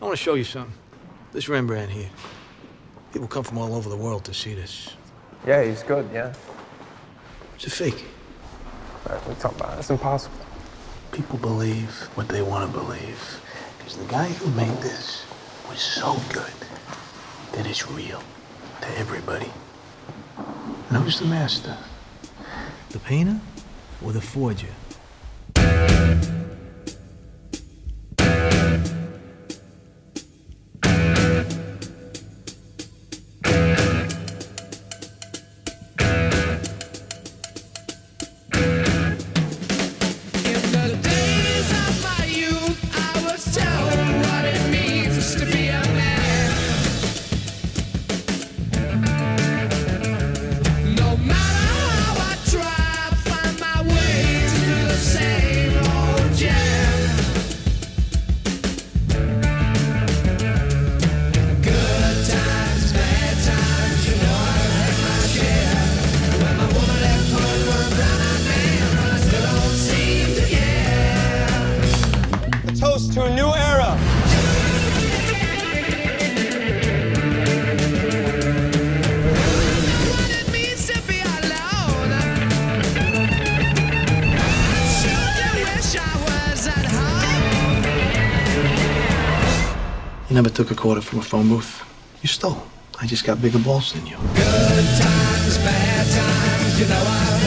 I want to show you something. This Rembrandt here. People come from all over the world to see this. Yeah, he's good, yeah. It's a fake. What are we talking about? It's impossible. People believe what they want to believe. Because the guy who made this was so good that it's real to everybody. And who's the master? The painter or the forger? Wish I was at home. You never took a quarter from a phone booth. You stole. I just got bigger balls than you. Good times, bad times, you know I've had my share.